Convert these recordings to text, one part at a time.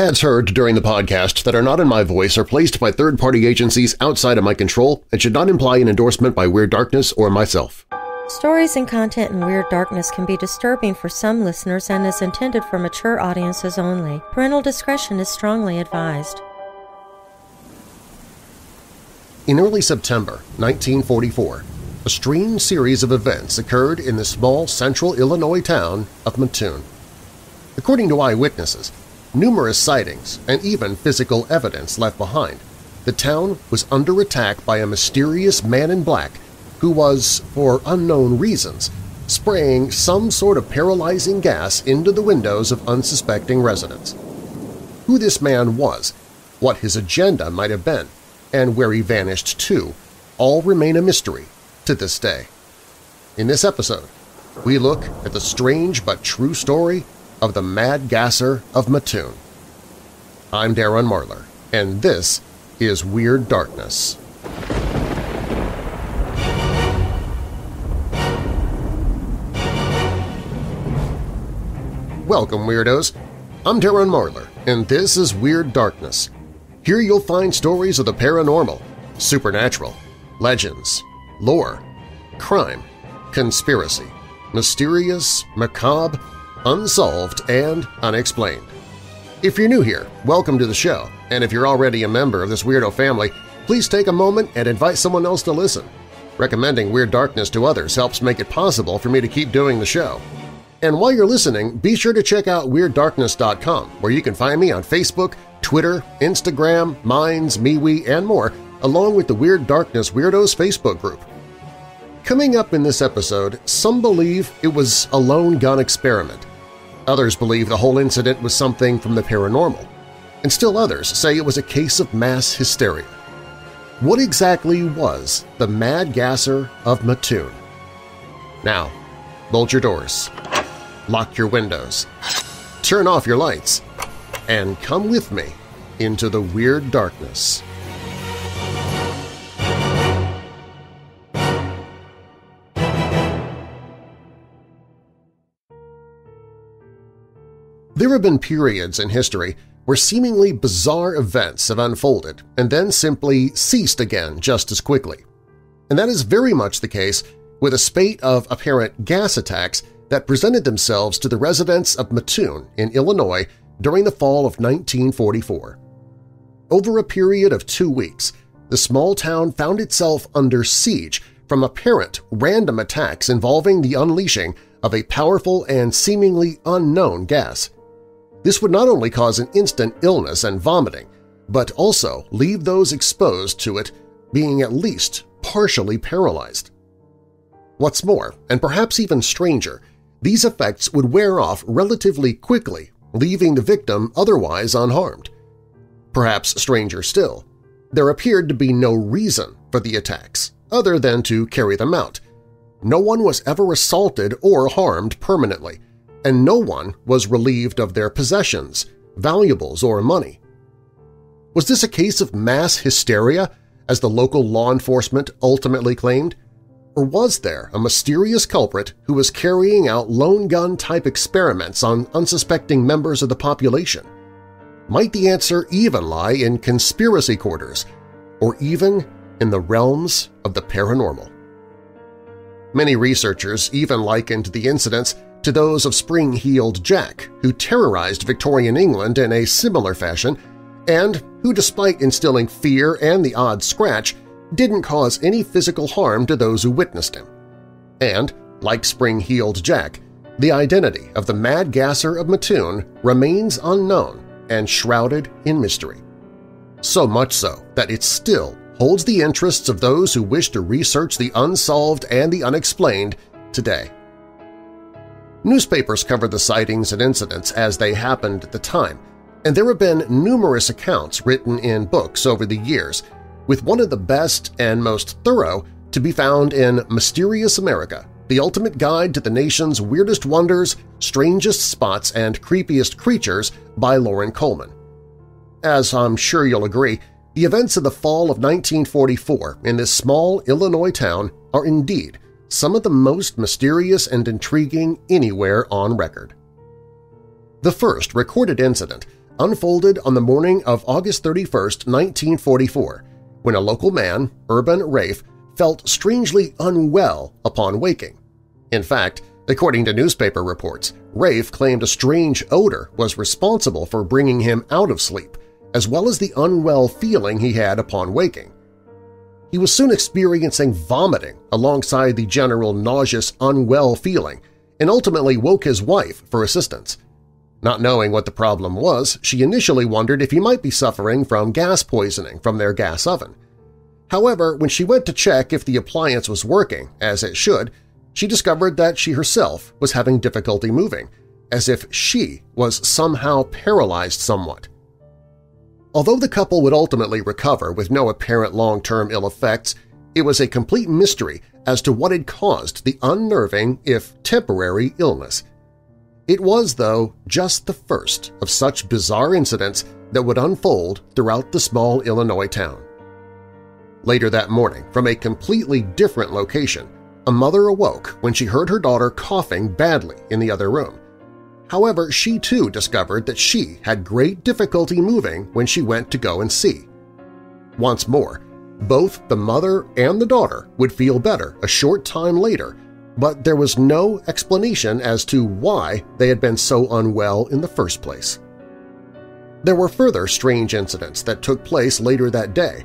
Ads heard during the podcast that are not in my voice are placed by third-party agencies outside of my control and should not imply an endorsement by Weird Darkness or myself. Stories and content in Weird Darkness can be disturbing for some listeners and is intended for mature audiences only. Parental discretion is strongly advised. In early September 1944, a strange series of events occurred in the small central Illinois town of Mattoon. According to eyewitnesses, numerous sightings, and even physical evidence left behind, the town was under attack by a mysterious man in black who was, for unknown reasons, spraying some sort of paralyzing gas into the windows of unsuspecting residents. Who this man was, what his agenda might have been, and where he vanished to, all remain a mystery to this day. In this episode, we look at the strange but true story of the Mad Gasser of Mattoon. I'm Darren Marlar, and this is Weird Darkness. Welcome, Weirdos! I'm Darren Marlar, and this is Weird Darkness. Here you'll find stories of the paranormal, supernatural, legends, lore, crime, conspiracy, mysterious, macabre, unsolved, and unexplained. If you're new here, welcome to the show, and if you're already a member of this weirdo family, please take a moment and invite someone else to listen. Recommending Weird Darkness to others helps make it possible for me to keep doing the show. And while you're listening, be sure to check out WeirdDarkness.com, where you can find me on Facebook, Twitter, Instagram, Minds, MeWe, and more, along with the Weird Darkness Weirdos Facebook group. Coming up in this episode, some believe it was a lone gun experiment. Others believe the whole incident was something from the paranormal. And still others say it was a case of mass hysteria. What exactly was the Mad Gasser of Mattoon? Now, bolt your doors, lock your windows, turn off your lights, and come with me into the Weird Darkness. There have been periods in history where seemingly bizarre events have unfolded and then simply ceased again just as quickly. And that is very much the case with a spate of apparent gas attacks that presented themselves to the residents of Mattoon in Illinois during the fall of 1944. Over a period of two weeks, the small town found itself under siege from apparent random attacks involving the unleashing of a powerful and seemingly unknown gas. This would not only cause an instant illness and vomiting, but also leave those exposed to it being at least partially paralyzed. What's more, and perhaps even stranger, these effects would wear off relatively quickly, leaving the victim otherwise unharmed. Perhaps stranger still, there appeared to be no reason for the attacks other than to carry them out. No one was ever assaulted or harmed permanently, and no one was relieved of their possessions, valuables, or money. Was this a case of mass hysteria, as the local law enforcement ultimately claimed? Or was there a mysterious culprit who was carrying out lone gun-type experiments on unsuspecting members of the population? Might the answer even lie in conspiracy quarters, or even in the realms of the paranormal? Many researchers even likened the incidents to those of Spring-Heeled Jack, who terrorized Victorian England in a similar fashion and who, despite instilling fear and the odd scratch, didn't cause any physical harm to those who witnessed him. And, like Spring-Heeled Jack, the identity of the Mad Gasser of Mattoon remains unknown and shrouded in mystery. So much so that it still holds the interests of those who wish to research the unsolved and the unexplained today. Newspapers covered the sightings and incidents as they happened at the time, and there have been numerous accounts written in books over the years, with one of the best and most thorough to be found in Mysterious America, the ultimate guide to the nation's weirdest wonders, strangest spots, and creepiest creatures by Loren Coleman. As I'm sure you'll agree, the events of the fall of 1944 in this small Illinois town are indeed some of the most mysterious and intriguing anywhere on record. The first recorded incident unfolded on the morning of August 31, 1944, when a local man, Urban Raef, felt strangely unwell upon waking. In fact, according to newspaper reports, Raef claimed a strange odor was responsible for bringing him out of sleep, as well as the unwell feeling he had upon waking. He was soon experiencing vomiting alongside the general nauseous, unwell feeling and ultimately woke his wife for assistance. Not knowing what the problem was, she initially wondered if he might be suffering from gas poisoning from their gas oven. However, when she went to check if the appliance was working, as it should, she discovered that she herself was having difficulty moving, as if she was somehow paralyzed somewhat. Although the couple would ultimately recover with no apparent long-term ill effects, it was a complete mystery as to what had caused the unnerving, if temporary, illness. It was, though, just the first of such bizarre incidents that would unfold throughout the small Illinois town. Later that morning, from a completely different location, a mother awoke when she heard her daughter coughing badly in the other room. However, she too discovered that she had great difficulty moving when she went to go and see. Once more, both the mother and the daughter would feel better a short time later, but there was no explanation as to why they had been so unwell in the first place. There were further strange incidents that took place later that day.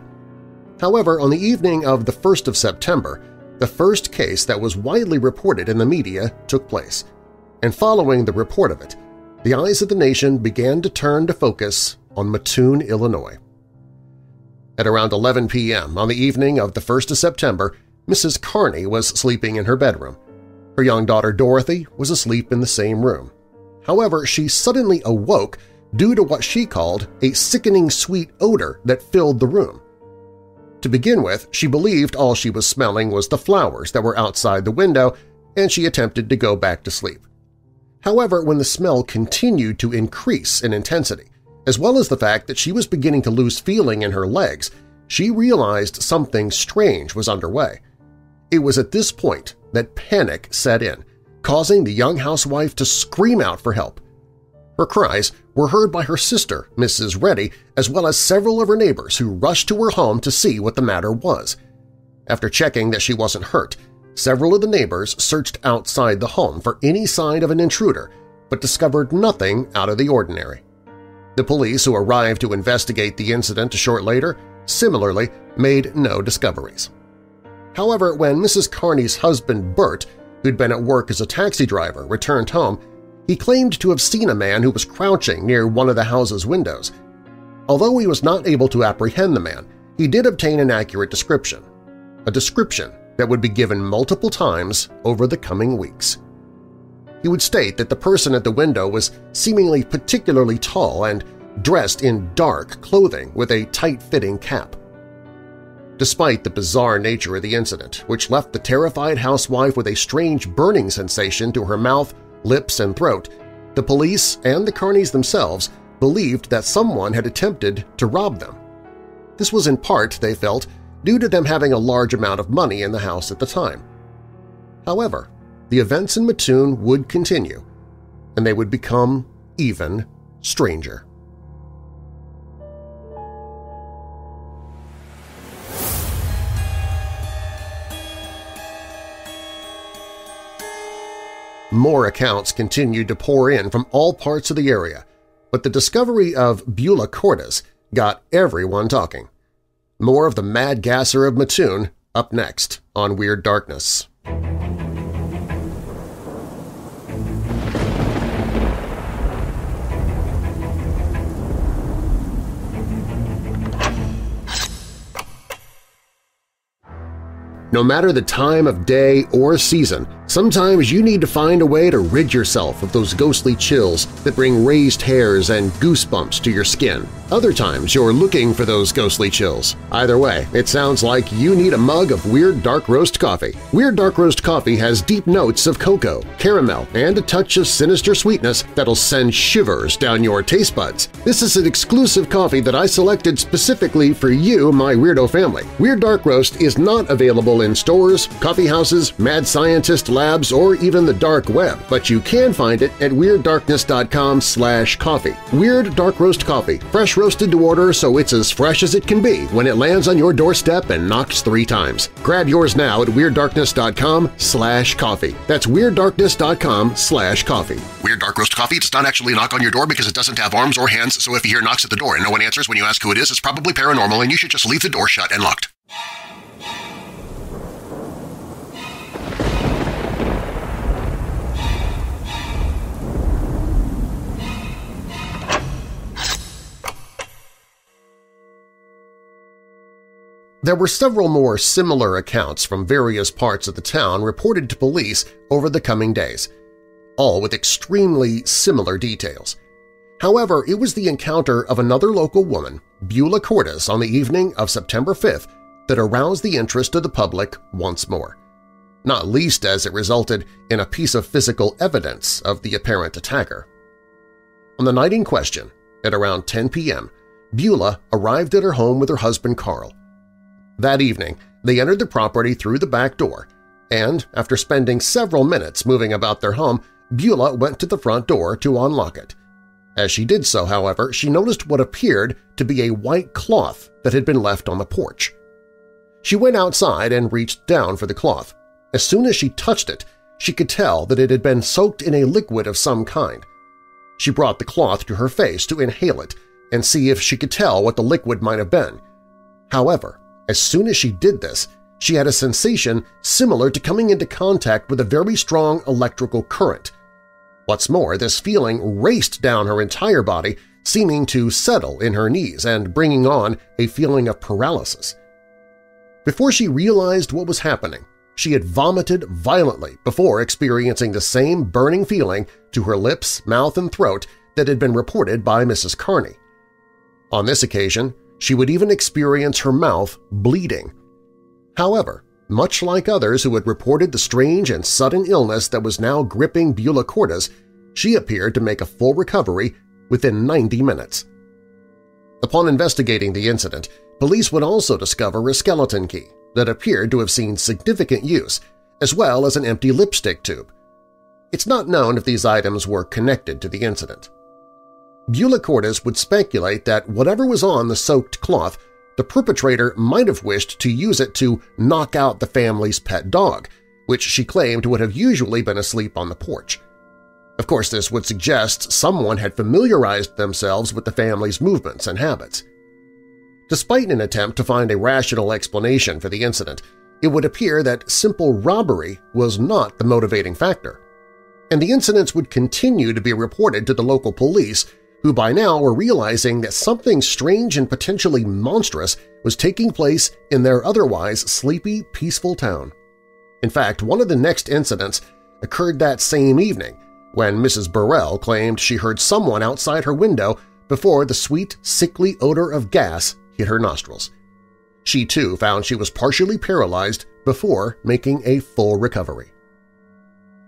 However, on the evening of the 1st of September, the first case that was widely reported in the media took place, and following the report of it, the eyes of the nation began to turn to focus on Mattoon, Illinois. At around 11 p.m. on the evening of the 1st of September, Mrs. Kearney was sleeping in her bedroom. Her young daughter Dorothy was asleep in the same room. However, she suddenly awoke due to what she called a sickening sweet odor that filled the room. To begin with, she believed all she was smelling was the flowers that were outside the window, and she attempted to go back to sleep. However, when the smell continued to increase in intensity, as well as the fact that she was beginning to lose feeling in her legs, she realized something strange was underway. It was at this point that panic set in, causing the young housewife to scream out for help. Her cries were heard by her sister, Mrs. Reddy, as well as several of her neighbors who rushed to her home to see what the matter was. After checking that she wasn't hurt, several of the neighbors searched outside the home for any sign of an intruder, but discovered nothing out of the ordinary. The police who arrived to investigate the incident a short later similarly made no discoveries. However, when Mrs. Kearney's husband Bert, who'd been at work as a taxi driver, returned home, he claimed to have seen a man who was crouching near one of the house's windows. Although he was not able to apprehend the man, he did obtain an accurate description, a description that would be given multiple times over the coming weeks. He would state that the person at the window was seemingly particularly tall and dressed in dark clothing with a tight-fitting cap. Despite the bizarre nature of the incident, which left the terrified housewife with a strange burning sensation to her mouth, lips, and throat, the police and the Kearneys themselves believed that someone had attempted to rob them. This was in part, they felt, due to them having a large amount of money in the house at the time. However, the events in Mattoon would continue, and they would become even stranger. More accounts continued to pour in from all parts of the area, but the discovery of Beulah Cordes got everyone talking. More of the mad gasser of Mattoon up next on Weird Darkness. No matter the time of day or season, sometimes you need to find a way to rid yourself of those ghostly chills that bring raised hairs and goosebumps to your skin. Other times you're looking for those ghostly chills. Either way, it sounds like you need a mug of Weird Dark Roast coffee. Weird Dark Roast coffee has deep notes of cocoa, caramel, and a touch of sinister sweetness that'll send shivers down your taste buds. This is an exclusive coffee that I selected specifically for you, my weirdo family. Weird Dark Roast is not available in stores, coffee houses, mad scientist labs, or even the dark web, but you can find it at WeirdDarkness.com slash coffee. Weird Dark Roast Coffee, fresh roasted to order so it's as fresh as it can be when it lands on your doorstep and knocks three times. Grab yours now at WeirdDarkness.com slash coffee. That's WeirdDarkness.com slash coffee. Weird Dark Roast Coffee does not actually knock on your door because it doesn't have arms or hands, so if you hear knocks at the door and no one answers when you ask who it is, it's probably paranormal and you should just leave the door shut and locked. There were several more similar accounts from various parts of the town reported to police over the coming days, all with extremely similar details. However, it was the encounter of another local woman, Beulah Cordes, on the evening of September 5th that aroused the interest of the public once more, not least as it resulted in a piece of physical evidence of the apparent attacker. On the night in question, at around 10 p.m., Beulah arrived at her home with her husband Carl. That evening, they entered the property through the back door, and after spending several minutes moving about their home, Beulah went to the front door to unlock it. As she did so, however, she noticed what appeared to be a white cloth that had been left on the porch. She went outside and reached down for the cloth. As soon as she touched it, she could tell that it had been soaked in a liquid of some kind. She brought the cloth to her face to inhale it and see if she could tell what the liquid might have been. However, as soon as she did this, she had a sensation similar to coming into contact with a very strong electrical current. What's more, this feeling raced down her entire body, seeming to settle in her knees and bringing on a feeling of paralysis. Before she realized what was happening, she had vomited violently before experiencing the same burning feeling to her lips, mouth, and throat that had been reported by Mrs. Kearney. On this occasion, she would even experience her mouth bleeding. However, much like others who had reported the strange and sudden illness that was now gripping Beulah Cordes, she appeared to make a full recovery within 90 minutes. Upon investigating the incident, police would also discover a skeleton key that appeared to have seen significant use, as well as an empty lipstick tube. It's not known if these items were connected to the incident. Beulah would speculate that whatever was on the soaked cloth, the perpetrator might have wished to use it to knock out the family's pet dog, which she claimed would have usually been asleep on the porch. Of course, this would suggest someone had familiarized themselves with the family's movements and habits. Despite an attempt to find a rational explanation for the incident, it would appear that simple robbery was not the motivating factor. And the incidents would continue to be reported to the local police who by now were realizing that something strange and potentially monstrous was taking place in their otherwise sleepy, peaceful town. In fact, one of the next incidents occurred that same evening when Mrs. Burrell claimed she heard someone outside her window before the sweet, sickly odor of gas hit her nostrils. She too found she was partially paralyzed before making a full recovery.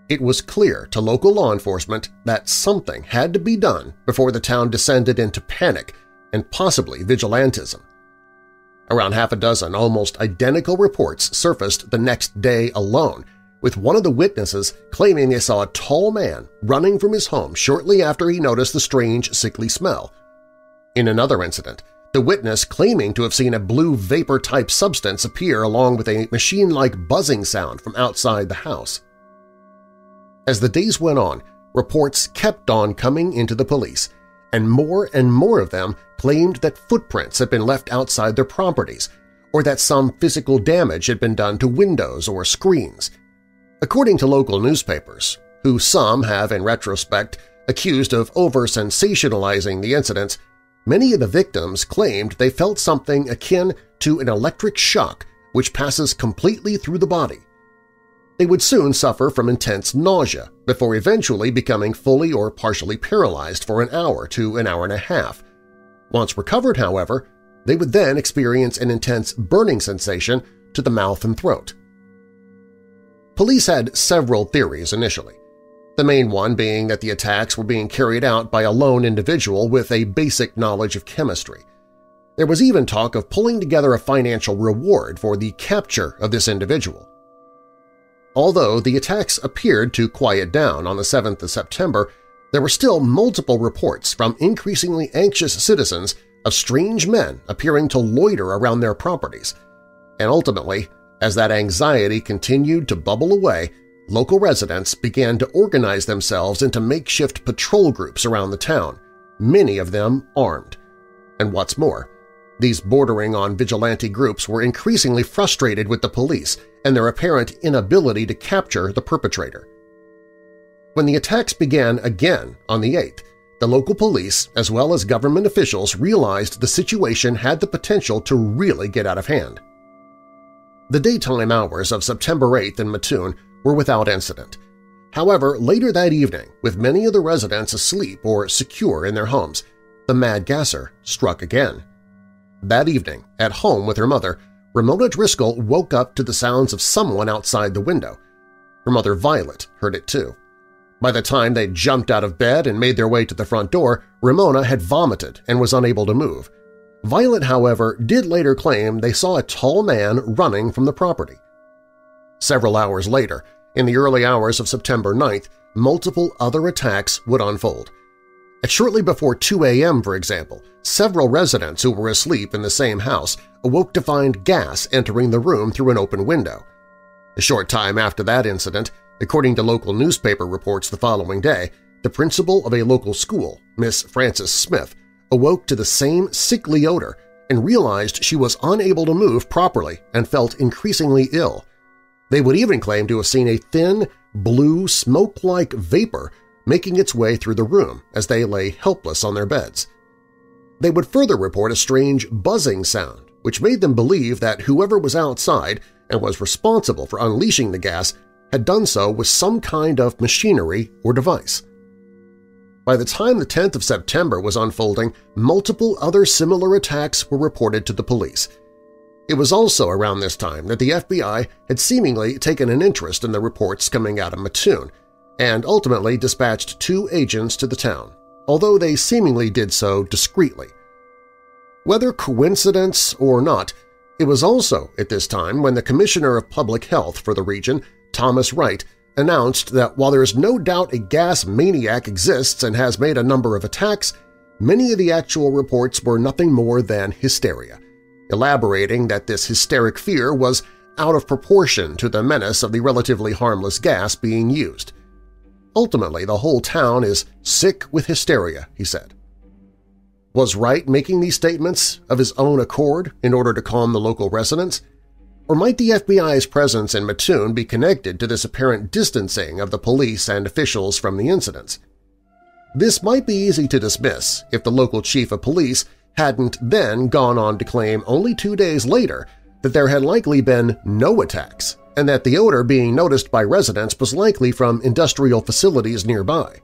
It was clear to local law enforcement that something had to be done before the town descended into panic and possibly vigilantism. Around half a dozen almost identical reports surfaced the next day alone, with one of the witnesses claiming they saw a tall man running from his home shortly after he noticed the strange, sickly smell. In another incident, the witness claiming to have seen a blue vapor-type substance appear along with a machine-like buzzing sound from outside the house. As the days went on, reports kept on coming into the police, and more and more of them claimed that footprints had been left outside their properties or that some physical damage had been done to windows or screens. According to local newspapers, who some have in retrospect accused of over-sensationalizing the incidents, many of the victims claimed they felt something akin to an electric shock which passes completely through the body, they would soon suffer from intense nausea before eventually becoming fully or partially paralyzed for an hour to an hour and a half. Once recovered, however, they would then experience an intense burning sensation to the mouth and throat. Police had several theories initially, the main one being that the attacks were being carried out by a lone individual with a basic knowledge of chemistry. There was even talk of pulling together a financial reward for the capture of this individual. Although the attacks appeared to quiet down on the 7th of September, there were still multiple reports from increasingly anxious citizens of strange men appearing to loiter around their properties. And ultimately, as that anxiety continued to bubble away, local residents began to organize themselves into makeshift patrol groups around the town, many of them armed. And what's more, these bordering on vigilante groups were increasingly frustrated with the police and their apparent inability to capture the perpetrator. When the attacks began again on the 8th, the local police as well as government officials realized the situation had the potential to really get out of hand. The daytime hours of September 8th in Mattoon were without incident. However, later that evening, with many of the residents asleep or secure in their homes, the mad gasser struck again. That evening, at home with her mother, Ramona Driscoll woke up to the sounds of someone outside the window. Her mother Violet heard it too. By the time they jumped out of bed and made their way to the front door, Ramona had vomited and was unable to move. Violet, however, did later claim they saw a tall man running from the property. Several hours later, in the early hours of September 9th, multiple other attacks would unfold. At shortly before 2 a.m., for example, several residents who were asleep in the same house awoke to find gas entering the room through an open window. A short time after that incident, according to local newspaper reports the following day, the principal of a local school, Miss Frances Smith, awoke to the same sickly odor and realized she was unable to move properly and felt increasingly ill. They would even claim to have seen a thin, blue, smoke-like vapor making its way through the room as they lay helpless on their beds. They would further report a strange buzzing sound, which made them believe that whoever was outside and was responsible for unleashing the gas had done so with some kind of machinery or device. By the time the 10th of September was unfolding, multiple other similar attacks were reported to the police. It was also around this time that the FBI had seemingly taken an interest in the reports coming out of Mattoon and ultimately dispatched two agents to the town, although they seemingly did so discreetly. Whether coincidence or not, it was also at this time when the Commissioner of Public Health for the region, Thomas Wright, announced that while there is no doubt a gas maniac exists and has made a number of attacks, many of the actual reports were nothing more than hysteria, elaborating that this hysteric fear was out of proportion to the menace of the relatively harmless gas being used. Ultimately, the whole town is sick with hysteria, he said. Was Wright making these statements of his own accord in order to calm the local residents? Or might the FBI's presence in Mattoon be connected to this apparent distancing of the police and officials from the incidents? This might be easy to dismiss if the local chief of police hadn't then gone on to claim only two days later that there had likely been no attacks and that the odor being noticed by residents was likely from industrial facilities nearby.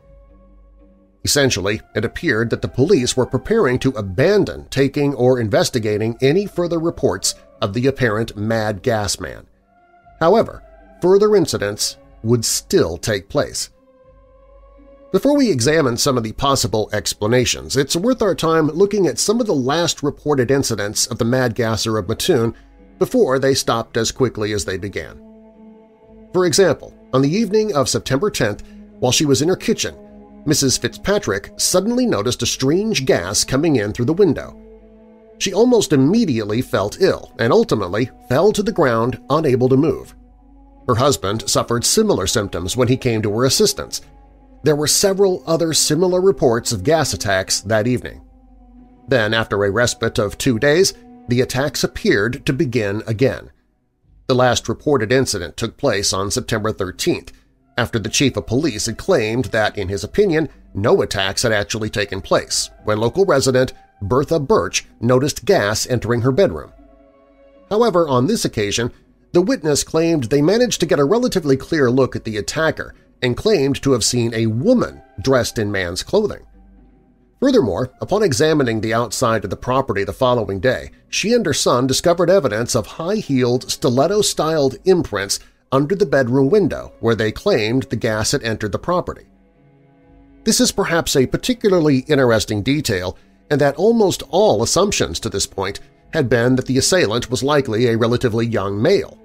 Essentially, it appeared that the police were preparing to abandon taking or investigating any further reports of the apparent mad gas man. However, further incidents would still take place. Before we examine some of the possible explanations, it's worth our time looking at some of the last reported incidents of the mad gasser of Mattoon before they stopped as quickly as they began. For example, on the evening of September 10th, while she was in her kitchen, Mrs. Fitzpatrick suddenly noticed a strange gas coming in through the window. She almost immediately felt ill and ultimately fell to the ground unable to move. Her husband suffered similar symptoms when he came to her assistance. There were several other similar reports of gas attacks that evening. Then, after a respite of two days, the attacks appeared to begin again. The last reported incident took place on September 13th, after the chief of police had claimed that, in his opinion, no attacks had actually taken place, when local resident Bertha Birch noticed gas entering her bedroom. However, on this occasion, the witness claimed they managed to get a relatively clear look at the attacker and claimed to have seen a woman dressed in man's clothing. Furthermore, upon examining the outside of the property the following day, she and her son discovered evidence of high-heeled, stiletto-styled imprints under the bedroom window where they claimed the gas had entered the property. This is perhaps a particularly interesting detail and that almost all assumptions to this point had been that the assailant was likely a relatively young male.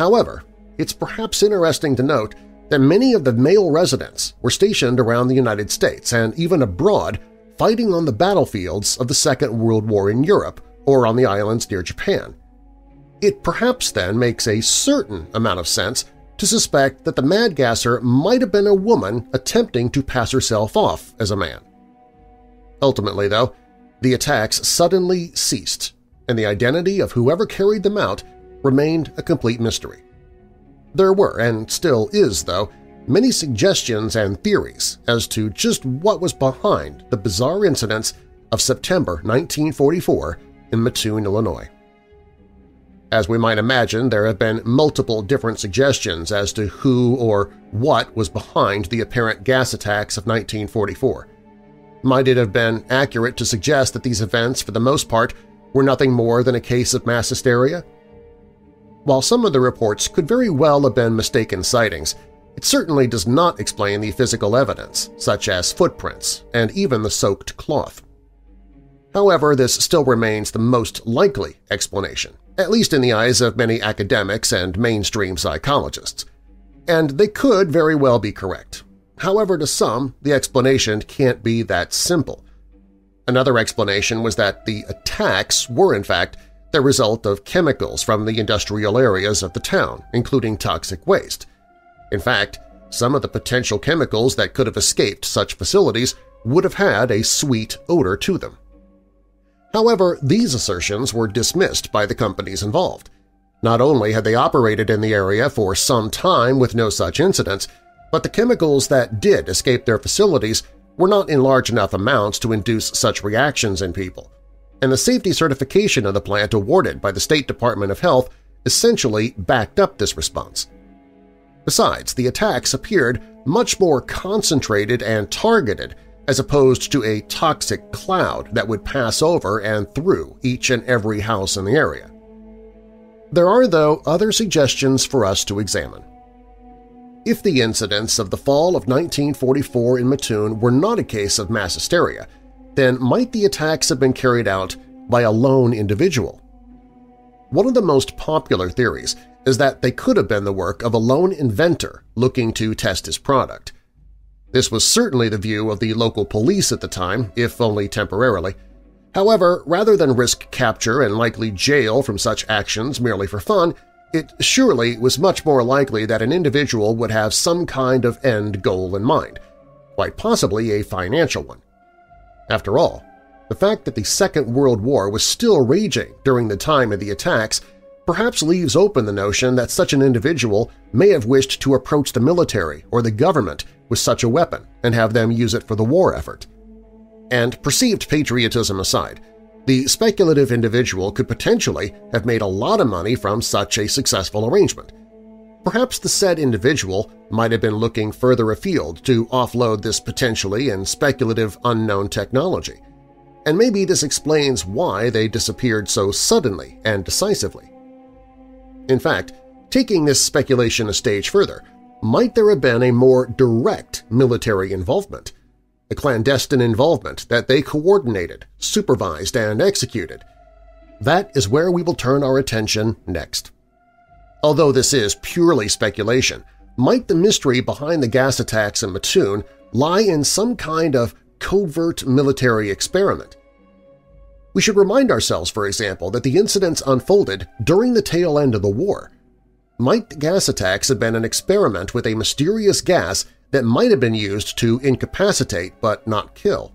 However, it's perhaps interesting to note that many of the male residents were stationed around the United States and even abroad fighting on the battlefields of the Second World War in Europe or on the islands near Japan. It perhaps then makes a certain amount of sense to suspect that the mad gasser might have been a woman attempting to pass herself off as a man. Ultimately, though, the attacks suddenly ceased, and the identity of whoever carried them out remained a complete mystery. There were, and still is, though, many suggestions and theories as to just what was behind the bizarre incidents of September 1944 in Mattoon, Illinois. As we might imagine, there have been multiple different suggestions as to who or what was behind the apparent gas attacks of 1944. Might it have been accurate to suggest that these events, for the most part, were nothing more than a case of mass hysteria? While some of the reports could very well have been mistaken sightings, it certainly does not explain the physical evidence, such as footprints and even the soaked cloth. However, this still remains the most likely explanation, at least in the eyes of many academics and mainstream psychologists. And they could very well be correct. However, to some, the explanation can't be that simple. Another explanation was that the attacks were in fact the result of chemicals from the industrial areas of the town, including toxic waste. In fact, some of the potential chemicals that could have escaped such facilities would have had a sweet odor to them. However, these assertions were dismissed by the companies involved. Not only had they operated in the area for some time with no such incidents, but the chemicals that did escape their facilities were not in large enough amounts to induce such reactions in people, and the safety certification of the plant awarded by the State Department of Health essentially backed up this response. Besides, the attacks appeared much more concentrated and targeted as opposed to a toxic cloud that would pass over and through each and every house in the area. There are, though, other suggestions for us to examine. If the incidents of the fall of 1944 in Mattoon were not a case of mass hysteria, then might the attacks have been carried out by a lone individual? One of the most popular theories is that they could have been the work of a lone inventor looking to test his product. This was certainly the view of the local police at the time, if only temporarily. However, rather than risk capture and likely jail from such actions merely for fun, it surely was much more likely that an individual would have some kind of end goal in mind, quite possibly a financial one. After all, the fact that the Second World War was still raging during the time of the attacks perhaps leaves open the notion that such an individual may have wished to approach the military or the government with such a weapon and have them use it for the war effort. And perceived patriotism aside, the speculative individual could potentially have made a lot of money from such a successful arrangement. Perhaps the said individual might have been looking further afield to offload this potentially and speculative unknown technology, and maybe this explains why they disappeared so suddenly and decisively. In fact, taking this speculation a stage further, might there have been a more direct military involvement, a clandestine involvement that they coordinated, supervised, and executed? That is where we will turn our attention next. Although this is purely speculation, might the mystery behind the gas attacks in Mattoon lie in some kind of covert military experiment? We should remind ourselves, for example, that the incidents unfolded during the tail end of the war, might gas attacks have been an experiment with a mysterious gas that might have been used to incapacitate but not kill?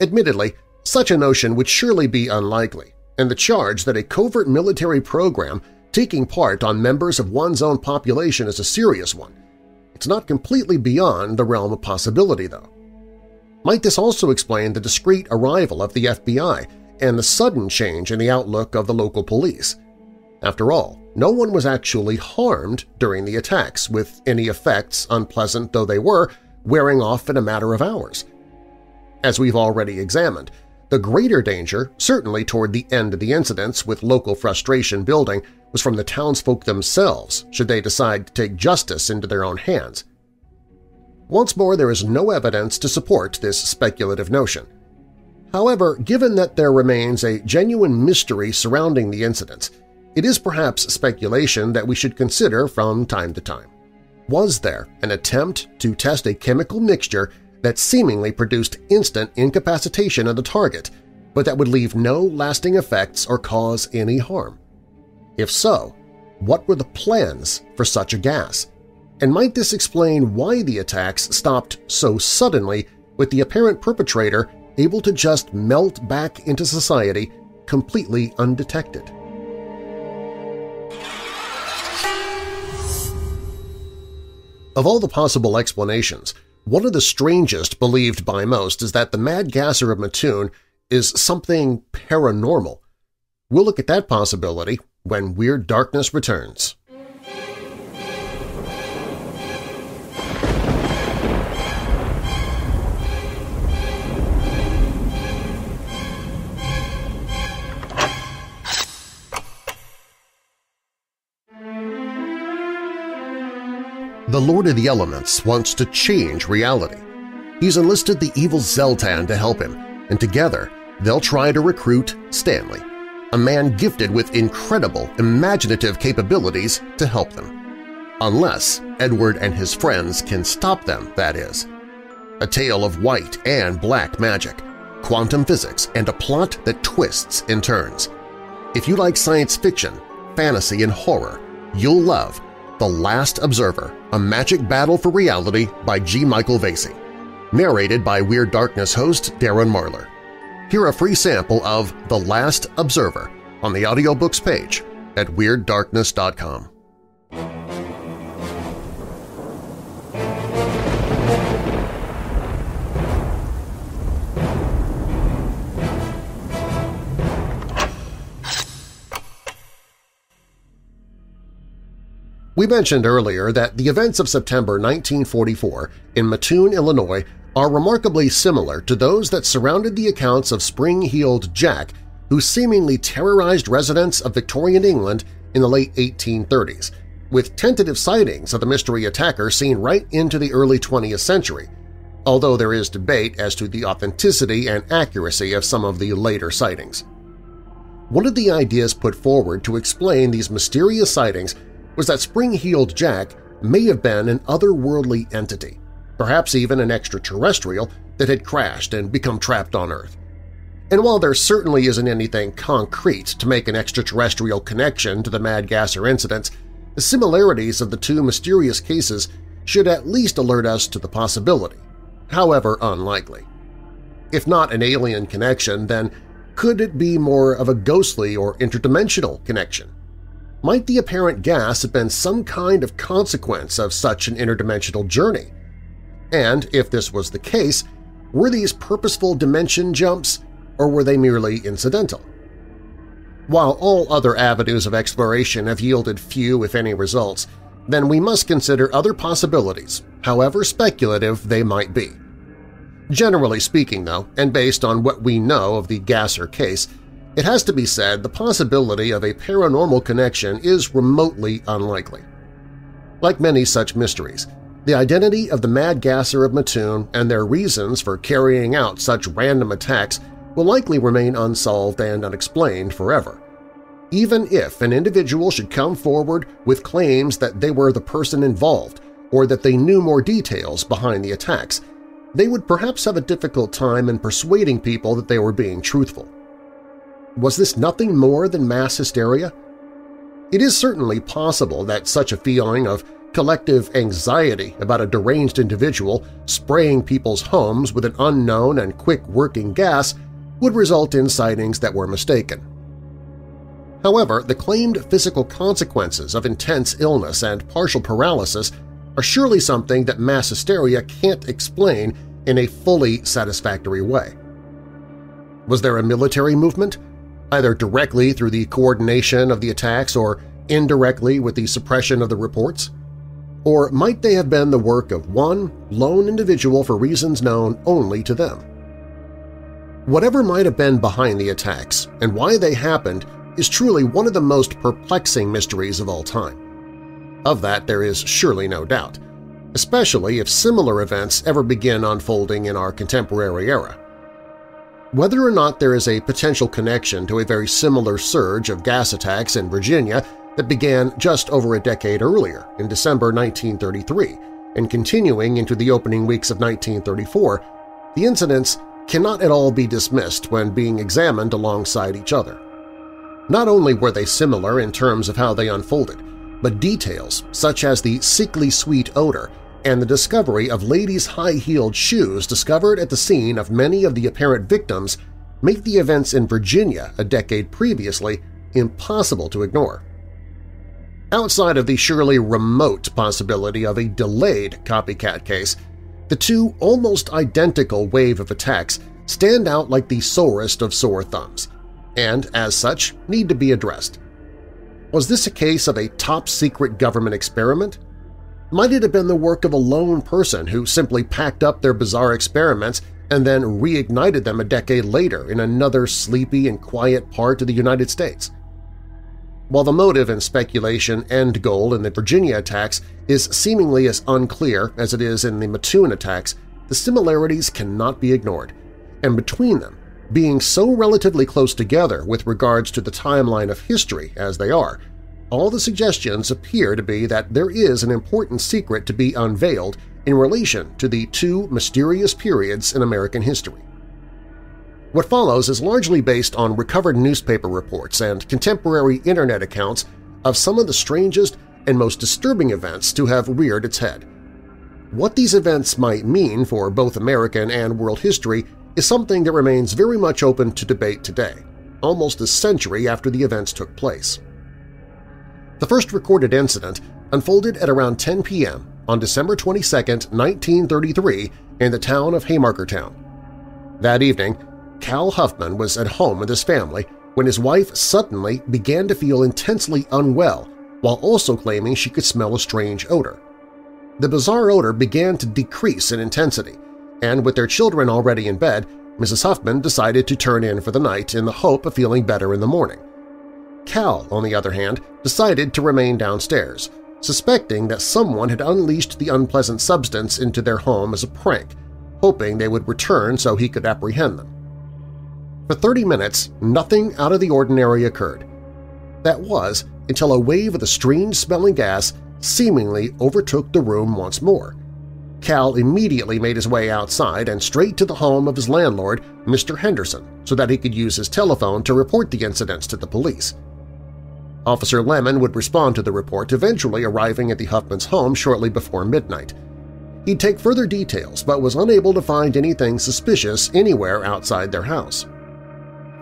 Admittedly, such a notion would surely be unlikely, and the charge that a covert military program taking part on members of one's own population is a serious one. It's not completely beyond the realm of possibility, though. Might this also explain the discreet arrival of the FBI and the sudden change in the outlook of the local police? After all, no one was actually harmed during the attacks, with any effects, unpleasant though they were, wearing off in a matter of hours. As we've already examined, the greater danger, certainly toward the end of the incidents with local frustration building, was from the townsfolk themselves should they decide to take justice into their own hands. Once more, there is no evidence to support this speculative notion. However, given that there remains a genuine mystery surrounding the incidents, it is perhaps speculation that we should consider from time to time. Was there an attempt to test a chemical mixture that seemingly produced instant incapacitation of the target, but that would leave no lasting effects or cause any harm? If so, what were the plans for such a gas? And might this explain why the attacks stopped so suddenly with the apparent perpetrator able to just melt back into society completely undetected? Of all the possible explanations, one of the strangest believed by most is that the Mad Gasser of Mattoon is something paranormal. We'll look at that possibility when Weird Darkness returns. The Lord of the Elements wants to change reality. He's enlisted the evil Zeltan to help him, and together they'll try to recruit Stanley, a man gifted with incredible imaginative capabilities to help them. Unless Edward and his friends can stop them, that is. A tale of white and black magic, quantum physics, and a plot that twists and turns. If you like science fiction, fantasy, and horror, you'll love the Last Observer, A Magic Battle for Reality by G. Michael Vasey. Narrated by Weird Darkness host Darren Marlar. Hear a free sample of The Last Observer on the audiobooks page at WeirdDarkness.com. We mentioned earlier that the events of September 1944 in Mattoon, Illinois are remarkably similar to those that surrounded the accounts of Spring-Heeled Jack, who seemingly terrorized residents of Victorian England in the late 1830s, with tentative sightings of the mystery attacker seen right into the early 20th century, although there is debate as to the authenticity and accuracy of some of the later sightings. One of the ideas put forward to explain these mysterious sightings was that Spring-Heeled Jack may have been an otherworldly entity, perhaps even an extraterrestrial that had crashed and become trapped on Earth. And while there certainly isn't anything concrete to make an extraterrestrial connection to the Mad Gasser incidents, the similarities of the two mysterious cases should at least alert us to the possibility, however unlikely. If not an alien connection, then could it be more of a ghostly or interdimensional connection? Might the apparent gas have been some kind of consequence of such an interdimensional journey? And if this was the case, were these purposeful dimension jumps or were they merely incidental? While all other avenues of exploration have yielded few if any results, then we must consider other possibilities, however speculative they might be. Generally speaking, though, and based on what we know of the Gasser case, it has to be said the possibility of a paranormal connection is remotely unlikely. Like many such mysteries, the identity of the Mad Gasser of Mattoon and their reasons for carrying out such random attacks will likely remain unsolved and unexplained forever. Even if an individual should come forward with claims that they were the person involved or that they knew more details behind the attacks, they would perhaps have a difficult time in persuading people that they were being truthful. Was this nothing more than mass hysteria? It is certainly possible that such a feeling of collective anxiety about a deranged individual spraying people's homes with an unknown and quick-working gas would result in sightings that were mistaken. However, the claimed physical consequences of intense illness and partial paralysis are surely something that mass hysteria can't explain in a fully satisfactory way. Was there a military movement? Either directly through the coordination of the attacks or indirectly with the suppression of the reports? Or might they have been the work of one lone individual for reasons known only to them? Whatever might have been behind the attacks and why they happened is truly one of the most perplexing mysteries of all time. Of that there is surely no doubt, especially if similar events ever begin unfolding in our contemporary era. Whether or not there is a potential connection to a very similar surge of gas attacks in Virginia that began just over a decade earlier, in December 1933, and continuing into the opening weeks of 1934, the incidents cannot at all be dismissed when being examined alongside each other. Not only were they similar in terms of how they unfolded, but details such as the sickly sweet odor and the discovery of ladies' high-heeled shoes discovered at the scene of many of the apparent victims make the events in Virginia a decade previously impossible to ignore. Outside of the surely remote possibility of a delayed copycat case, the two almost identical wave of attacks stand out like the sorest of sore thumbs, and as such need to be addressed. Was this a case of a top-secret government experiment? Might it have been the work of a lone person who simply packed up their bizarre experiments and then reignited them a decade later in another sleepy and quiet part of the United States? While the motive and speculation end goal in the Virginia attacks is seemingly as unclear as it is in the Mattoon attacks, the similarities cannot be ignored, and between them, being so relatively close together with regards to the timeline of history as they are, all the suggestions appear to be that there is an important secret to be unveiled in relation to the two mysterious periods in American history. What follows is largely based on recovered newspaper reports and contemporary Internet accounts of some of the strangest and most disturbing events to have reared its head. What these events might mean for both American and world history is something that remains very much open to debate today, almost a century after the events took place. The first recorded incident unfolded at around 10 p.m. on December 22, 1933 in the town of Haymakertown. That evening, Cal Huffman was at home with his family when his wife suddenly began to feel intensely unwell while also claiming she could smell a strange odor. The bizarre odor began to decrease in intensity, and with their children already in bed, Mrs. Huffman decided to turn in for the night in the hope of feeling better in the morning. Cal, on the other hand, decided to remain downstairs, suspecting that someone had unleashed the unpleasant substance into their home as a prank, hoping they would return so he could apprehend them. For 30 minutes, nothing out of the ordinary occurred. That was until a wave of the strange-smelling gas seemingly overtook the room once more. Cal immediately made his way outside and straight to the home of his landlord, Mr. Henderson, so that he could use his telephone to report the incidents to the police. Officer Lemon would respond to the report, eventually arriving at the Huffman's home shortly before midnight. He'd take further details but was unable to find anything suspicious anywhere outside their house.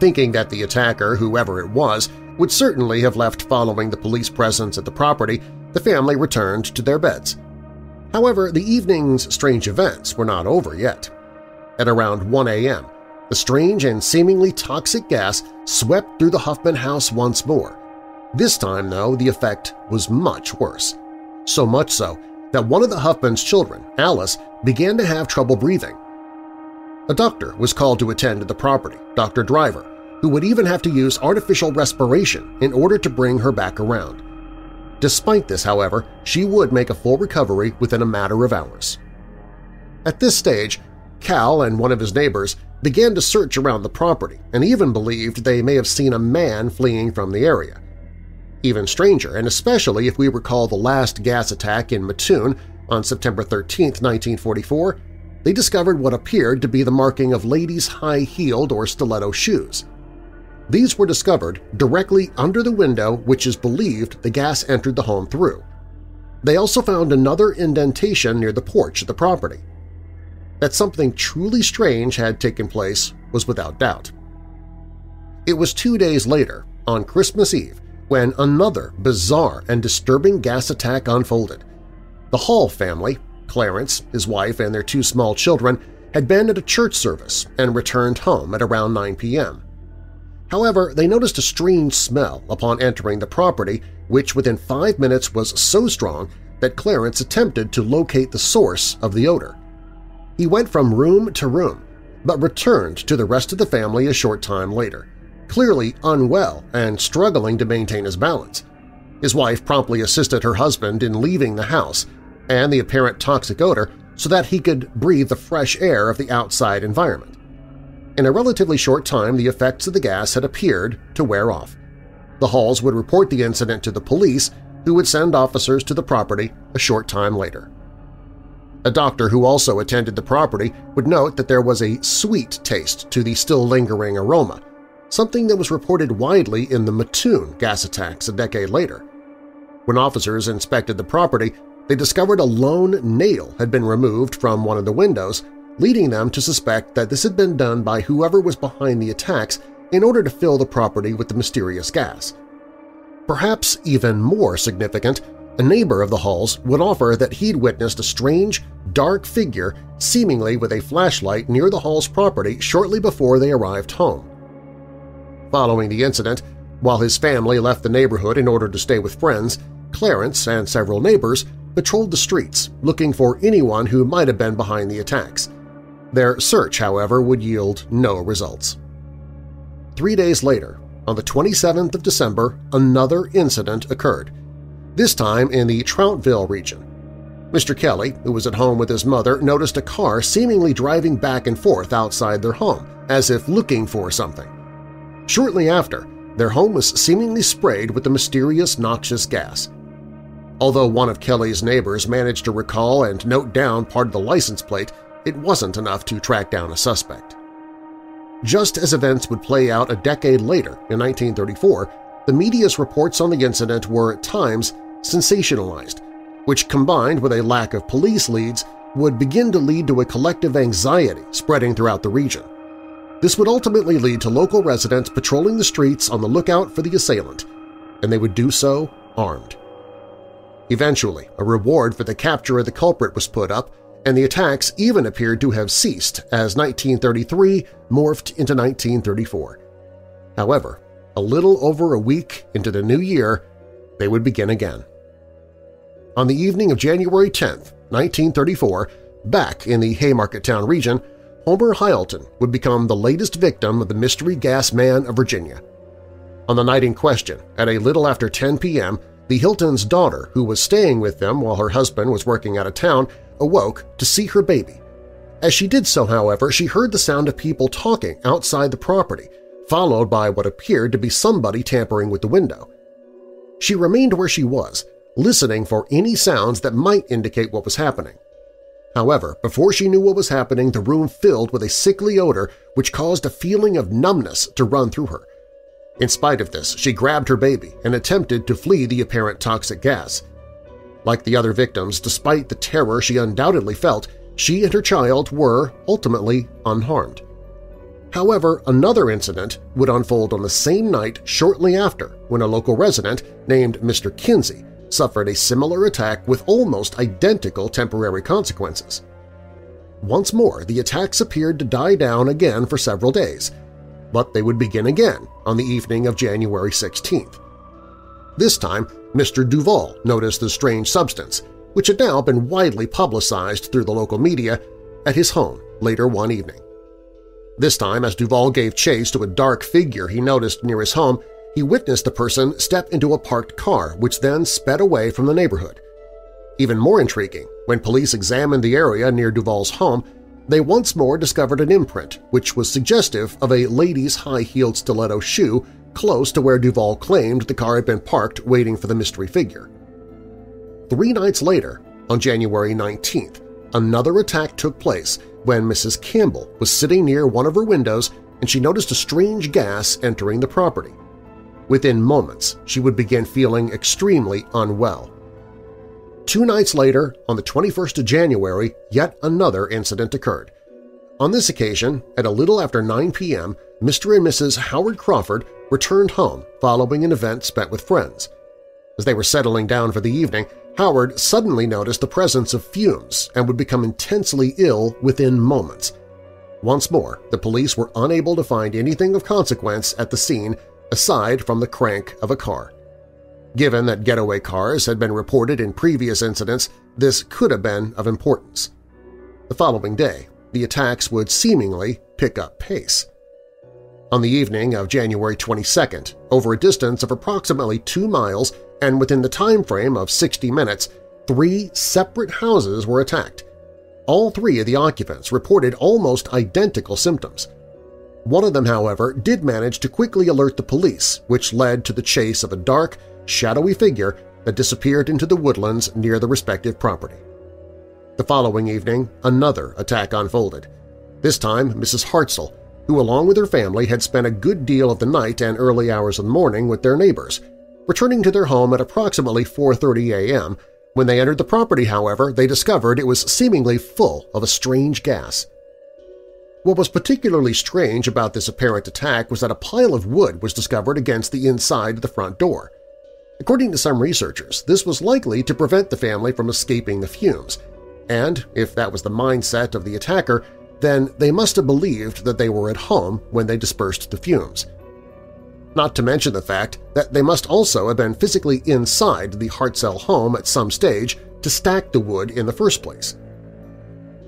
Thinking that the attacker, whoever it was, would certainly have left following the police presence at the property, the family returned to their beds. However, the evening's strange events were not over yet. At around 1 a.m., the strange and seemingly toxic gas swept through the Huffman house once more, this time, though, the effect was much worse. So much so that one of the Huffman's children, Alice, began to have trouble breathing. A doctor was called to attend to the property, Dr. Driver, who would even have to use artificial respiration in order to bring her back around. Despite this, however, she would make a full recovery within a matter of hours. At this stage, Cal and one of his neighbors began to search around the property and even believed they may have seen a man fleeing from the area. Even stranger, and especially if we recall the last gas attack in Mattoon on September 13, 1944, they discovered what appeared to be the marking of ladies' high-heeled or stiletto shoes. These were discovered directly under the window which is believed the gas entered the home through. They also found another indentation near the porch of the property. That something truly strange had taken place was without doubt. It was two days later, on Christmas Eve, when another bizarre and disturbing gas attack unfolded. The Hall family, Clarence, his wife, and their two small children had been at a church service and returned home at around 9 p.m. However, they noticed a strange smell upon entering the property, which within five minutes was so strong that Clarence attempted to locate the source of the odor. He went from room to room, but returned to the rest of the family a short time later clearly unwell and struggling to maintain his balance. His wife promptly assisted her husband in leaving the house and the apparent toxic odor so that he could breathe the fresh air of the outside environment. In a relatively short time, the effects of the gas had appeared to wear off. The Halls would report the incident to the police, who would send officers to the property a short time later. A doctor who also attended the property would note that there was a sweet taste to the still lingering aroma, something that was reported widely in the Mattoon gas attacks a decade later. When officers inspected the property, they discovered a lone nail had been removed from one of the windows, leading them to suspect that this had been done by whoever was behind the attacks in order to fill the property with the mysterious gas. Perhaps even more significant, a neighbor of the Halls would offer that he'd witnessed a strange, dark figure seemingly with a flashlight near the Hall's property shortly before they arrived home. Following the incident, while his family left the neighborhood in order to stay with friends, Clarence and several neighbors patrolled the streets looking for anyone who might have been behind the attacks. Their search, however, would yield no results. Three days later, on the 27th of December, another incident occurred, this time in the Troutville region. Mr. Kelly, who was at home with his mother, noticed a car seemingly driving back and forth outside their home, as if looking for something. Shortly after, their home was seemingly sprayed with the mysterious noxious gas. Although one of Kelly's neighbors managed to recall and note down part of the license plate, it wasn't enough to track down a suspect. Just as events would play out a decade later, in 1934, the media's reports on the incident were at times sensationalized, which combined with a lack of police leads would begin to lead to a collective anxiety spreading throughout the region. This would ultimately lead to local residents patrolling the streets on the lookout for the assailant, and they would do so armed. Eventually, a reward for the capture of the culprit was put up, and the attacks even appeared to have ceased as 1933 morphed into 1934. However, a little over a week into the new year, they would begin again. On the evening of January 10, 1934, back in the Haymakertown region, Homer Hylton would become the latest victim of the mystery gas man of Virginia. On the night in question, at a little after 10 p.m., the Hyltons' daughter, who was staying with them while her husband was working out of town, awoke to see her baby. As she did so, however, she heard the sound of people talking outside the property, followed by what appeared to be somebody tampering with the window. She remained where she was, listening for any sounds that might indicate what was happening. However, before she knew what was happening, the room filled with a sickly odor which caused a feeling of numbness to run through her. In spite of this, she grabbed her baby and attempted to flee the apparent toxic gas. Like the other victims, despite the terror she undoubtedly felt, she and her child were ultimately unharmed. However, another incident would unfold on the same night shortly after when a local resident named Mr. Kinsey suffered a similar attack with almost identical temporary consequences. Once more, the attacks appeared to die down again for several days, but they would begin again on the evening of January 16th. This time, Mr. Duval noticed the strange substance, which had now been widely publicized through the local media, at his home later one evening. This time, as Duval gave chase to a dark figure he noticed near his home, he witnessed the person step into a parked car which then sped away from the neighborhood. Even more intriguing, when police examined the area near Duval's home, they once more discovered an imprint which was suggestive of a lady's high-heeled stiletto shoe close to where Duval claimed the car had been parked waiting for the mystery figure. Three nights later, on January 19th, another attack took place when Mrs. Campbell was sitting near one of her windows and she noticed a strange gas entering the property. Within moments, she would begin feeling extremely unwell. Two nights later, on the 21st of January, yet another incident occurred. On this occasion, at a little after 9 p.m., Mr. and Mrs. Howard Crawford returned home following an event spent with friends. As they were settling down for the evening, Howard suddenly noticed the presence of fumes and would become intensely ill within moments. Once more, the police were unable to find anything of consequence at the scene aside from the crank of a car. Given that getaway cars had been reported in previous incidents, this could have been of importance. The following day, the attacks would seemingly pick up pace. On the evening of January 22nd, over a distance of approximately two miles and within the time frame of 60 minutes, three separate houses were attacked. All three of the occupants reported almost identical symptoms. One of them, however, did manage to quickly alert the police, which led to the chase of a dark, shadowy figure that disappeared into the woodlands near the respective property. The following evening, another attack unfolded. This time, Mrs. Hartzell, who along with her family had spent a good deal of the night and early hours of the morning with their neighbors. Returning to their home at approximately 4.30 a.m., when they entered the property, however, they discovered it was seemingly full of a strange gas. What was particularly strange about this apparent attack was that a pile of wood was discovered against the inside of the front door. According to some researchers, this was likely to prevent the family from escaping the fumes, and if that was the mindset of the attacker, then they must have believed that they were at home when they dispersed the fumes. Not to mention the fact that they must also have been physically inside the Hartzell home at some stage to stack the wood in the first place.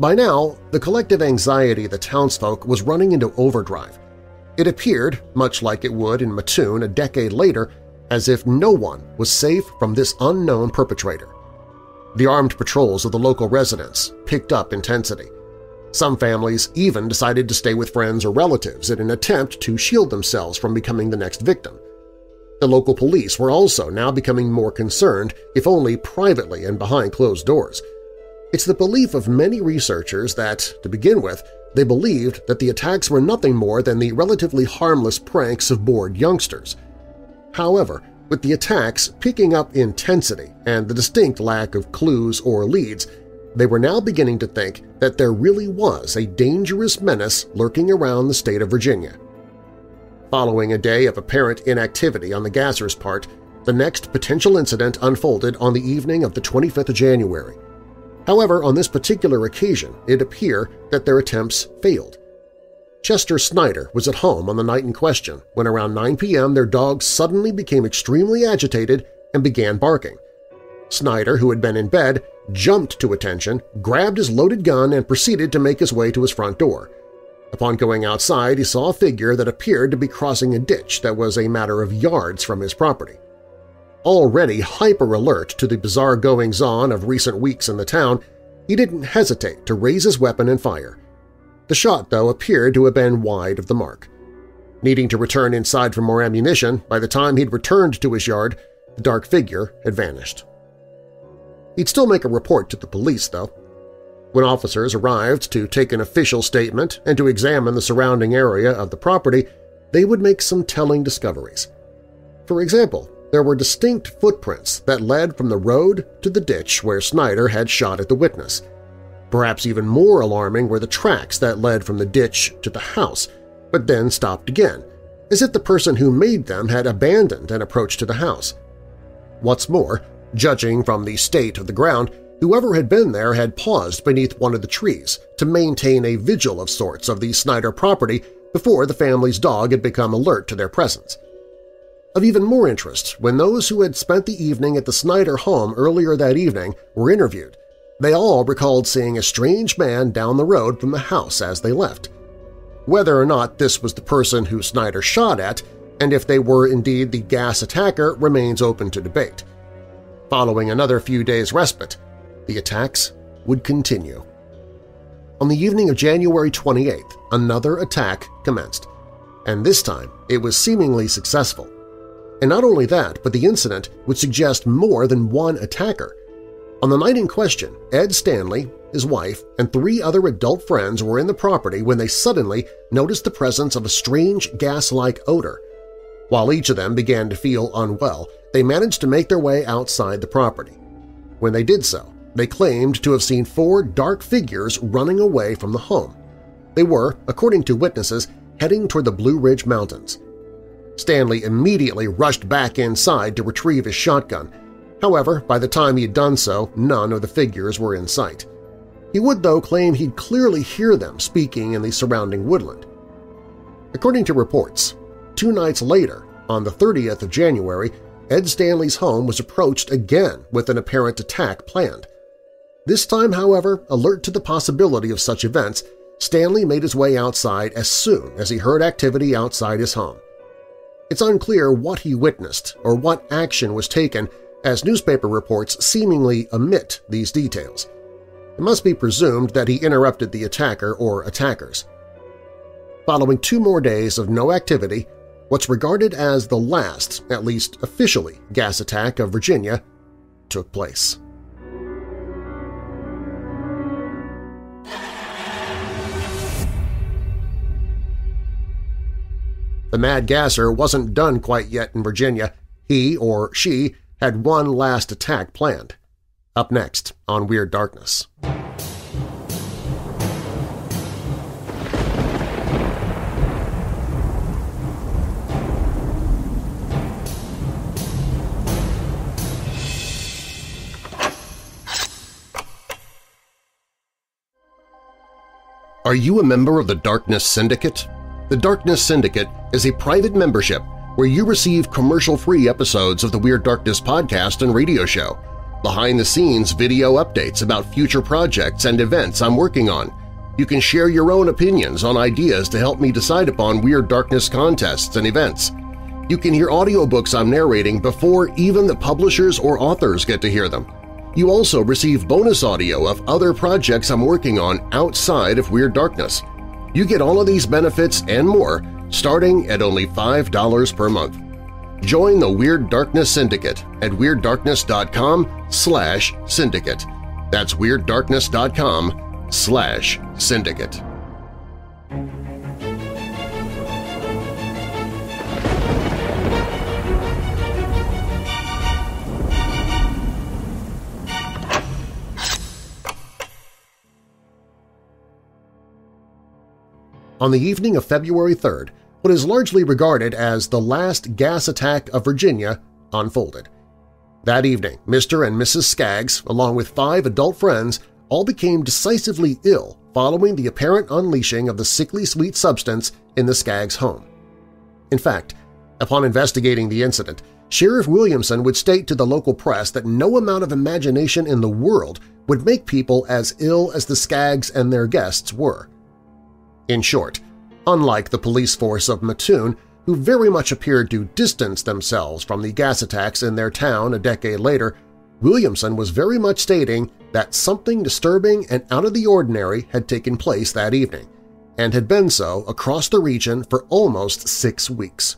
By now, the collective anxiety of the townsfolk was running into overdrive. It appeared, much like it would in Mattoon a decade later, as if no one was safe from this unknown perpetrator. The armed patrols of the local residents picked up intensity. Some families even decided to stay with friends or relatives in an attempt to shield themselves from becoming the next victim. The local police were also now becoming more concerned, if only privately and behind closed doors. It's the belief of many researchers that, to begin with, they believed that the attacks were nothing more than the relatively harmless pranks of bored youngsters. However, with the attacks picking up intensity and the distinct lack of clues or leads, they were now beginning to think that there really was a dangerous menace lurking around the state of Virginia. Following a day of apparent inactivity on the Gassers' part, the next potential incident unfolded on the evening of the 25th of January. However, on this particular occasion, it appeared that their attempts failed. Chester Snyder was at home on the night in question when around 9 p.m. their dog suddenly became extremely agitated and began barking. Snyder, who had been in bed, jumped to attention, grabbed his loaded gun, and proceeded to make his way to his front door. Upon going outside, he saw a figure that appeared to be crossing a ditch that was a matter of yards from his property. Already hyper-alert to the bizarre goings-on of recent weeks in the town, he didn't hesitate to raise his weapon and fire. The shot, though, appeared to have been wide of the mark. Needing to return inside for more ammunition, by the time he'd returned to his yard, the dark figure had vanished. He'd still make a report to the police, though. When officers arrived to take an official statement and to examine the surrounding area of the property, they would make some telling discoveries. For example, there were distinct footprints that led from the road to the ditch where Snyder had shot at the witness. Perhaps even more alarming were the tracks that led from the ditch to the house, but then stopped again, as if the person who made them had abandoned an approach to the house. What's more, Judging from the state of the ground, whoever had been there had paused beneath one of the trees to maintain a vigil of sorts of the Snyder property before the family's dog had become alert to their presence. Of even more interest, when those who had spent the evening at the Snyder home earlier that evening were interviewed, they all recalled seeing a strange man down the road from the house as they left. Whether or not this was the person who Snyder shot at, and if they were indeed the gas attacker remains open to debate. Following another few days' respite, the attacks would continue. On the evening of January 28th, another attack commenced, and this time it was seemingly successful. And not only that, but the incident would suggest more than one attacker. On the night in question, Ed Stanley, his wife, and three other adult friends were in the property when they suddenly noticed the presence of a strange gas-like odor. While each of them began to feel unwell, they managed to make their way outside the property. When they did so, they claimed to have seen four dark figures running away from the home. They were, according to witnesses, heading toward the Blue Ridge Mountains. Stanley immediately rushed back inside to retrieve his shotgun. However, by the time he had done so, none of the figures were in sight. He would, though, claim he'd clearly hear them speaking in the surrounding woodland. According to reports, two nights later, on the 30th of January, Ed Stanley's home was approached again with an apparent attack planned. This time, however, alert to the possibility of such events, Stanley made his way outside as soon as he heard activity outside his home. It's unclear what he witnessed or what action was taken as newspaper reports seemingly omit these details. It must be presumed that he interrupted the attacker or attackers. following two more days of no activity, what's regarded as the last, at least officially, gas attack of Virginia took place. The Mad Gasser wasn't done quite yet in Virginia. He, or she, had one last attack planned. Up next on Weird Darkness. Are you a member of the Darkness Syndicate? The Darkness Syndicate is a private membership where you receive commercial-free episodes of the Weird Darkness podcast and radio show, behind-the-scenes video updates about future projects and events I'm working on. You can share your own opinions on ideas to help me decide upon Weird Darkness contests and events. You can hear audiobooks I'm narrating before even the publishers or authors get to hear them. You also receive bonus audio of other projects I'm working on outside of Weird Darkness. You get all of these benefits and more starting at only $5 per month. Join the Weird Darkness Syndicate at WeirdDarkness.com slash syndicate. That's WeirdDarkness.com slash syndicate. On the evening of February 3rd, what is largely regarded as the last gas attack of Virginia unfolded. That evening, Mr. and Mrs. Skaggs, along with five adult friends, all became decisively ill following the apparent unleashing of the sickly sweet substance in the Skaggs home. In fact, upon investigating the incident, Sheriff Williamson would state to the local press that no amount of imagination in the world would make people as ill as the Skaggs and their guests were. In short, unlike the police force of Mattoon, who very much appeared to distance themselves from the gas attacks in their town a decade later, Williamson was very much stating that something disturbing and out of the ordinary had taken place that evening, and had been so across the region for almost six weeks.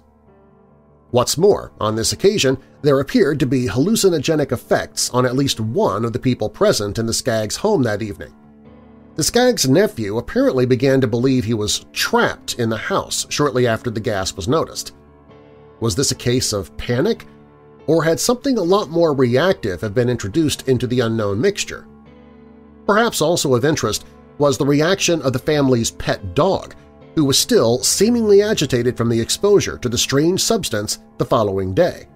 What's more, on this occasion, there appeared to be hallucinogenic effects on at least one of the people present in the Skaggs' home that evening, the Skaggs' nephew apparently began to believe he was trapped in the house shortly after the gas was noticed. Was this a case of panic, or had something a lot more reactive have been introduced into the unknown mixture? Perhaps also of interest was the reaction of the family's pet dog, who was still seemingly agitated from the exposure to the strange substance the following day.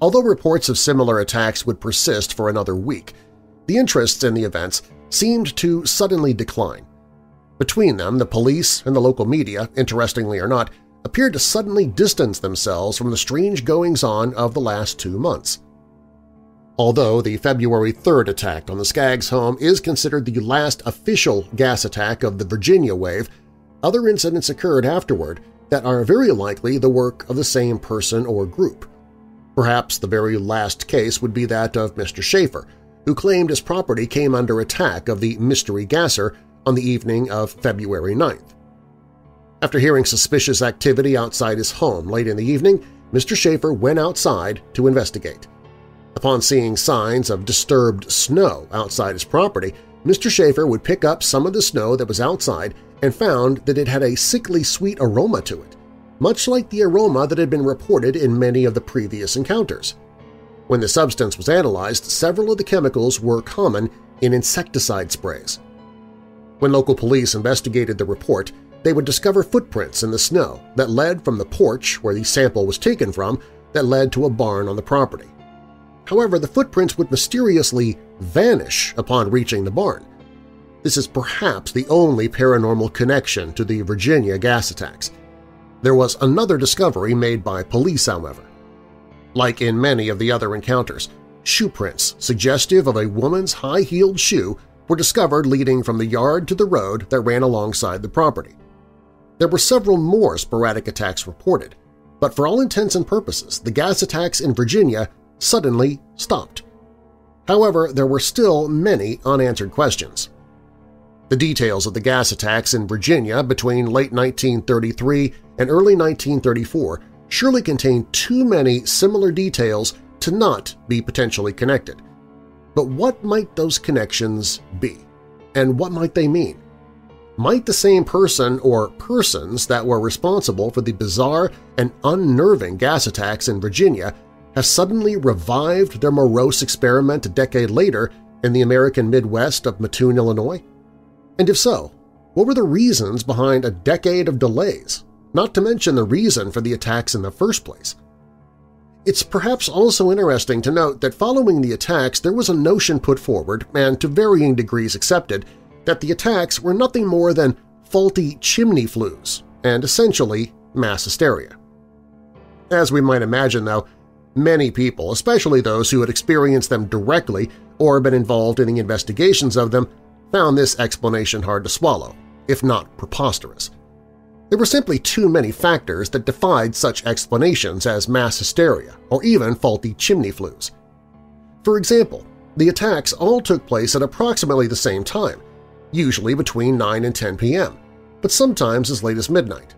Although reports of similar attacks would persist for another week, the interest in the events seemed to suddenly decline. Between them, the police and the local media, interestingly or not, appeared to suddenly distance themselves from the strange goings-on of the last two months. Although the February 3rd attack on the Skaggs home is considered the last official gas attack of the Virginia wave, other incidents occurred afterward that are very likely the work of the same person or group. Perhaps the very last case would be that of Mr. Schaefer, who claimed his property came under attack of the mystery gasser on the evening of February 9th. After hearing suspicious activity outside his home late in the evening, Mr. Schaefer went outside to investigate. Upon seeing signs of disturbed snow outside his property, Mr. Schaefer would pick up some of the snow that was outside and found that it had a sickly sweet aroma to it, much like the aroma that had been reported in many of the previous encounters. When the substance was analyzed, several of the chemicals were common in insecticide sprays. When local police investigated the report, they would discover footprints in the snow that led from the porch where the sample was taken from that led to a barn on the property. However, the footprints would mysteriously vanish upon reaching the barn. This is perhaps the only paranormal connection to the Virginia gas attacks. There was another discovery made by police, however. Like in many of the other encounters, shoe prints suggestive of a woman's high-heeled shoe were discovered leading from the yard to the road that ran alongside the property. There were several more sporadic attacks reported, but for all intents and purposes, the gas attacks in Virginia suddenly stopped. However, there were still many unanswered questions. The details of the gas attacks in Virginia between late 1933 and early 1934 surely contain too many similar details to not be potentially connected. But what might those connections be? And what might they mean? Might the same person or persons that were responsible for the bizarre and unnerving gas attacks in Virginia have suddenly revived their morose experiment a decade later in the American Midwest of Mattoon, Illinois? And if so, what were the reasons behind a decade of delays, not to mention the reason for the attacks in the first place? It's perhaps also interesting to note that following the attacks there was a notion put forward, and to varying degrees accepted, that the attacks were nothing more than faulty chimney flues and essentially mass hysteria. As we might imagine, though, many people, especially those who had experienced them directly or been involved in the investigations of them, found this explanation hard to swallow, if not preposterous. There were simply too many factors that defied such explanations as mass hysteria or even faulty chimney flues. For example, the attacks all took place at approximately the same time, usually between 9 and 10 p.m., but sometimes as late as midnight.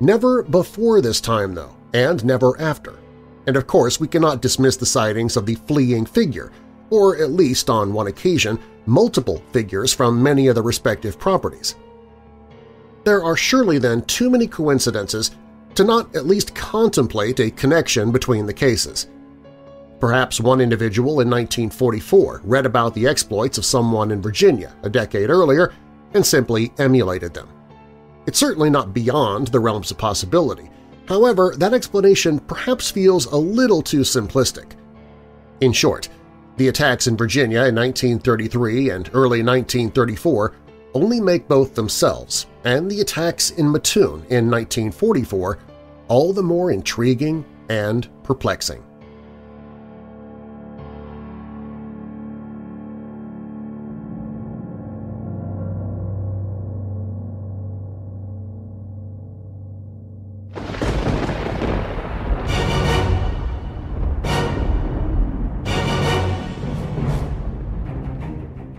Never before this time, though, and never after. And of course, we cannot dismiss the sightings of the fleeing figure, or at least on one occasion, multiple figures from many of the respective properties. There are surely then too many coincidences to not at least contemplate a connection between the cases. Perhaps one individual in 1944 read about the exploits of someone in Virginia a decade earlier and simply emulated them. It's certainly not beyond the realms of possibility. However, that explanation perhaps feels a little too simplistic. In short, the attacks in Virginia in 1933 and early 1934 only make both themselves and the attacks in Mattoon in 1944 all the more intriguing and perplexing.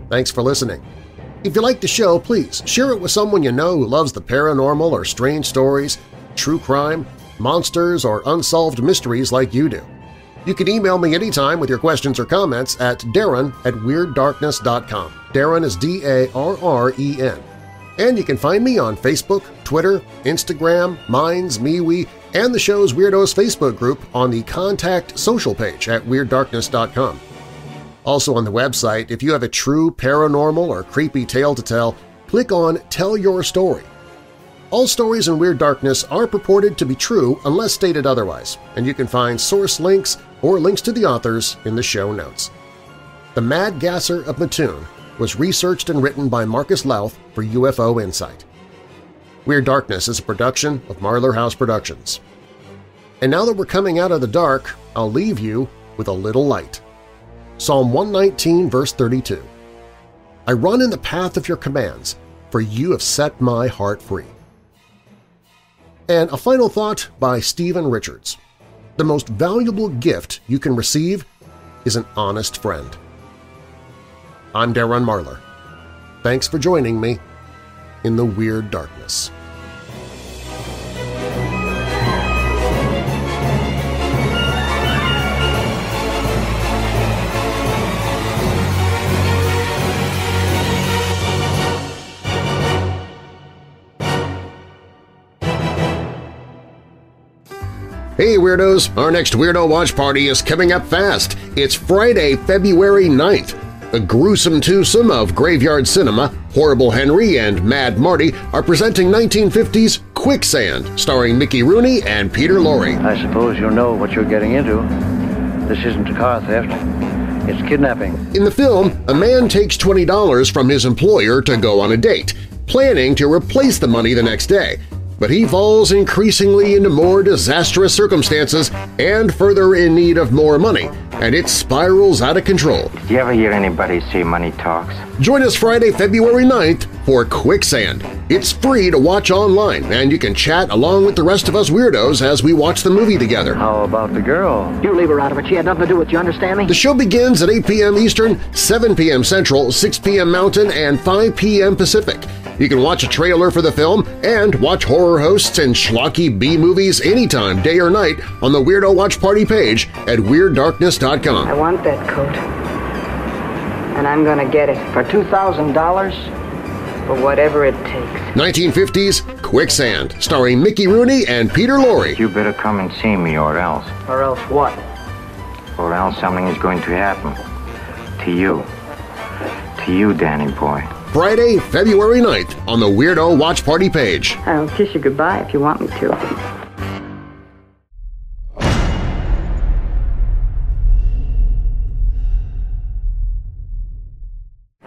Thanks for listening. If you like the show, please share it with someone you know who loves the paranormal or strange stories, true crime, monsters, or unsolved mysteries like you do. You can email me anytime with your questions or comments at darren at WeirdDarkness.com. Darren is D-A-R-R-E-N. And you can find me on Facebook, Twitter, Instagram, Minds, MeWe, and the show's Weirdos Facebook group on the Contact Social page at WeirdDarkness.com. Also on the website, if you have a true paranormal or creepy tale to tell, click on Tell Your Story. All stories in Weird Darkness are purported to be true unless stated otherwise, and you can find source links or links to the authors in the show notes. The Mad Gasser of Mattoon was researched and written by Marcus Lowth for UFO Insight. Weird Darkness is a production of Marlar House Productions. And now that we're coming out of the dark, I'll leave you with a little light. Psalm 119, verse 32. I run in the path of your commands, for you have set my heart free. And a final thought by Stephen Richards. The most valuable gift you can receive is an honest friend. I'm Darren Marlar. Thanks for joining me in the Weird Darkness. Hey Weirdos! Our next Weirdo Watch Party is coming up fast. It's Friday, February 9th. The gruesome twosome of Graveyard Cinema, Horrible Henry and Mad Marty are presenting 1950's Quicksand, starring Mickey Rooney and Peter Lorre. I suppose you know what you're getting into. This isn't a car theft. It's kidnapping. In the film, a man takes $20 from his employer to go on a date, planning to replace the money the next day but he falls increasingly into more disastrous circumstances and further in need of more money and it spirals out of control. Did you ever hear anybody say money talks? Join us Friday, February 9th for Quicksand. It's free to watch online, and you can chat along with the rest of us weirdos as we watch the movie together. How about the girl? You leave her out of it. She had nothing to do with it. You understand me? The show begins at 8 p.m. Eastern, 7 p.m. Central, 6 p.m. Mountain, and 5 p.m. Pacific. You can watch a trailer for the film and watch horror hosts and schlocky B-movies anytime, day or night, on the Weirdo Watch Party page at WeirdDarkness.com. I want that coat. And I'm gonna get it For $2,000? for whatever it takes. 1950s Quicksand, starring Mickey Rooney and Peter Lorre. You better come and see me or else. Or else what? Or else something is going to happen. To you. To you, Danny boy. Friday, February 9th on the Weirdo Watch Party page. I'll kiss you goodbye if you want me to.